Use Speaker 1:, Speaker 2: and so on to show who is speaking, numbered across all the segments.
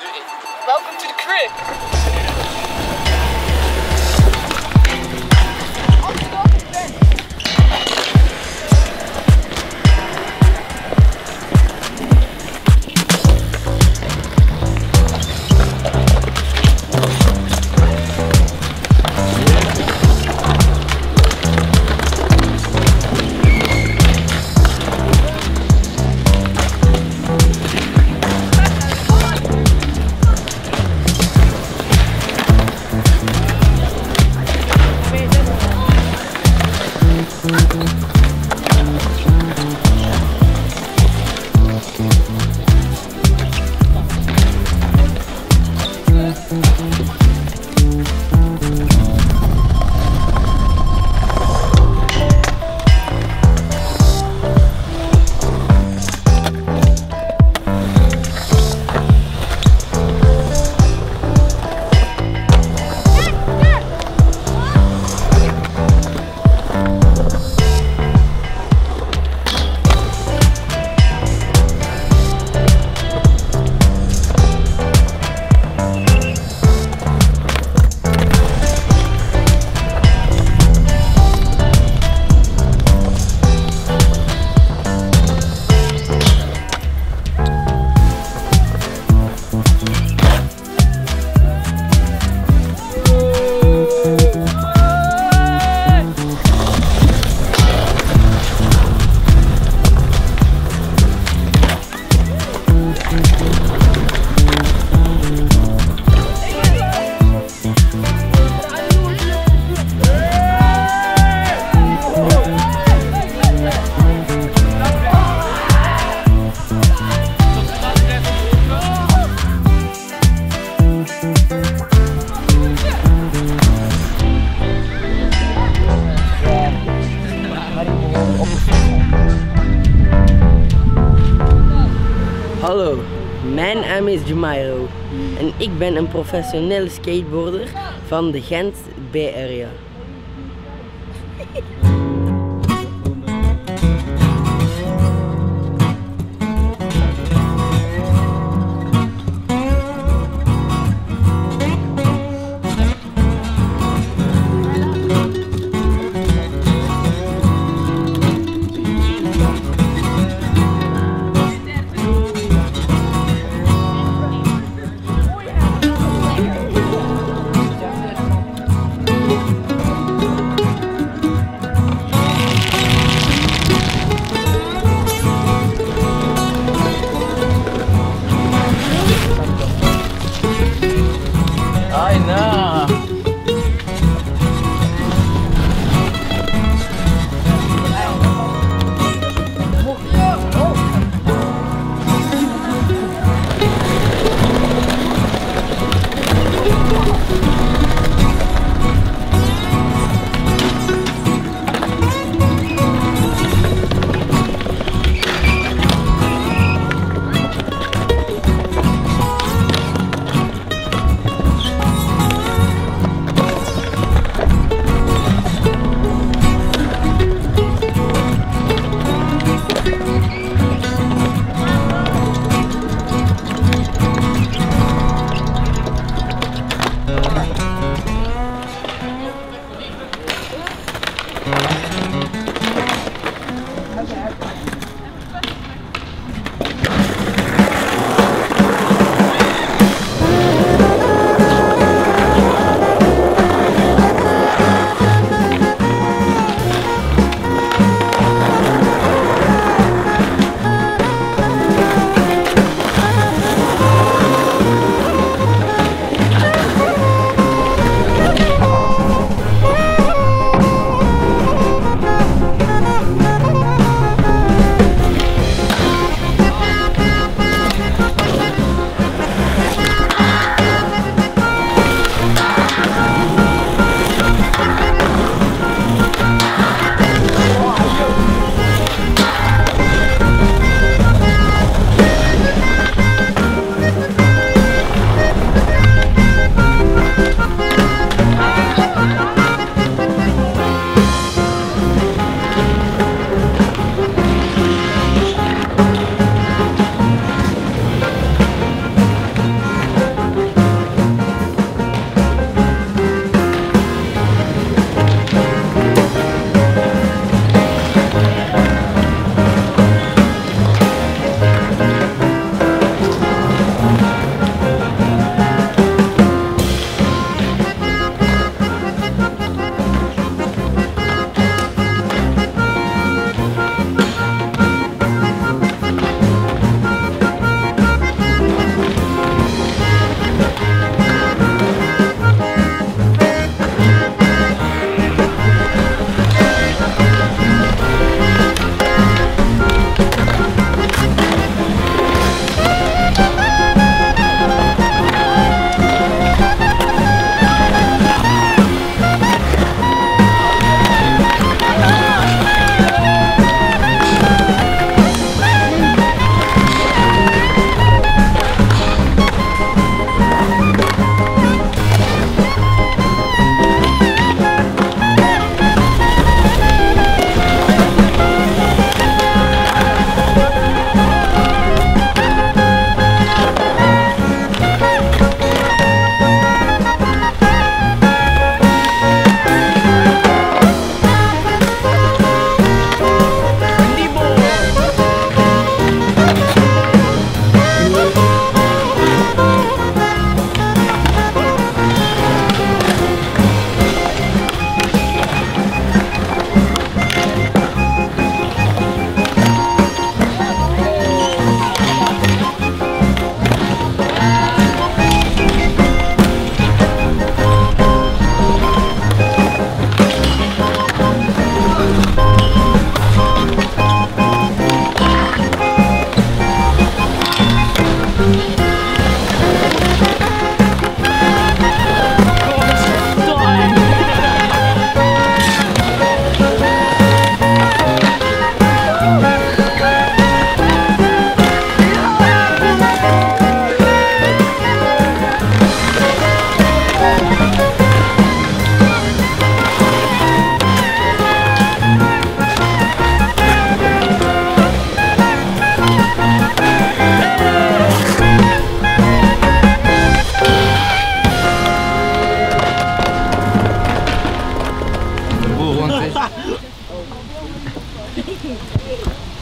Speaker 1: Welcome to the crib. Mm-hmm.
Speaker 2: Hallo, mijn naam is Jumairo en ik ben een professioneel skateboarder van de Gent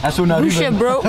Speaker 3: Ah, à
Speaker 4: son
Speaker 3: arrivée.
Speaker 4: Boucher, bro.